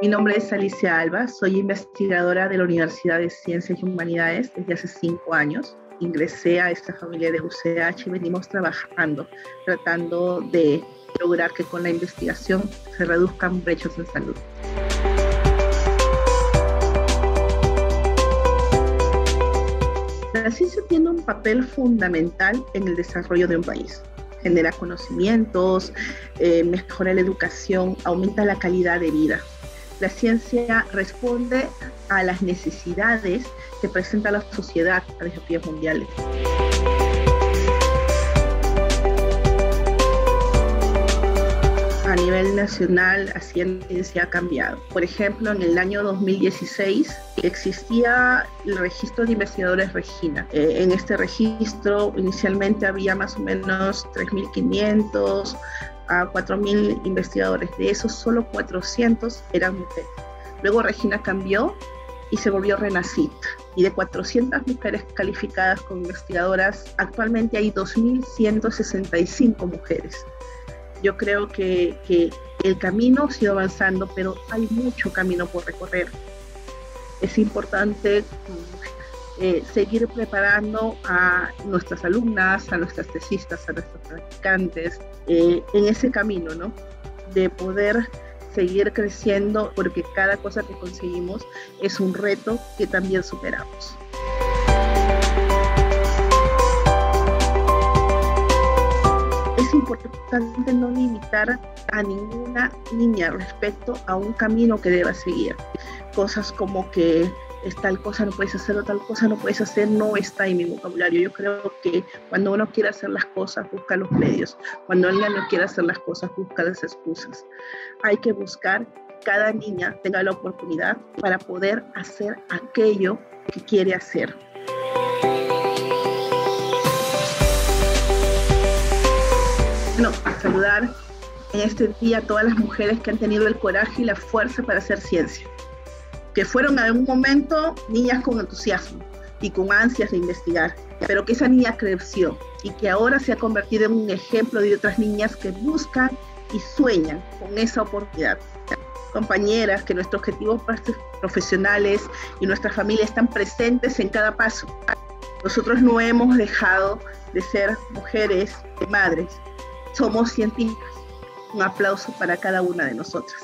Mi nombre es Alicia Alba, soy investigadora de la Universidad de Ciencias y Humanidades desde hace cinco años. Ingresé a esta familia de UCH y venimos trabajando, tratando de lograr que con la investigación se reduzcan brechos en salud. La ciencia tiene un papel fundamental en el desarrollo de un país. Genera conocimientos, eh, mejora la educación, aumenta la calidad de vida. La ciencia responde a las necesidades que presenta la sociedad a desafíos mundiales. a nivel nacional la ciencia ha cambiado. Por ejemplo, en el año 2016 existía el registro de investigadores Regina. Eh, en este registro inicialmente había más o menos 3.500 a 4.000 investigadores. De esos solo 400 eran mujeres. Luego Regina cambió y se volvió Renacit. Y de 400 mujeres calificadas como investigadoras, actualmente hay 2.165 mujeres. Yo creo que, el camino ido avanzando, pero hay mucho camino por recorrer. Es importante eh, seguir preparando a nuestras alumnas, a nuestras tesistas, a nuestros practicantes eh, en ese camino, ¿no? De poder seguir creciendo porque cada cosa que conseguimos es un reto que también superamos. es importante no limitar a ninguna niña respecto a un camino que deba seguir. Cosas como que tal cosa no puedes hacer o tal cosa no puedes hacer no está en mi vocabulario. Yo creo que cuando uno quiere hacer las cosas, busca los medios. Cuando alguien no quiere hacer las cosas, busca las excusas. Hay que buscar cada niña tenga la oportunidad para poder hacer aquello que quiere hacer. bueno, saludar en este día a todas las mujeres que han tenido el coraje y la fuerza para hacer ciencia, que fueron en algún momento niñas con entusiasmo y con ansias de investigar, pero que esa niña creció y que ahora se ha convertido en un ejemplo de otras niñas que buscan y sueñan con esa oportunidad. Compañeras, que nuestros objetivos profesionales y nuestra familia están presentes en cada paso. Nosotros no hemos dejado de ser mujeres y madres, somos científicas. Un aplauso para cada una de nosotras.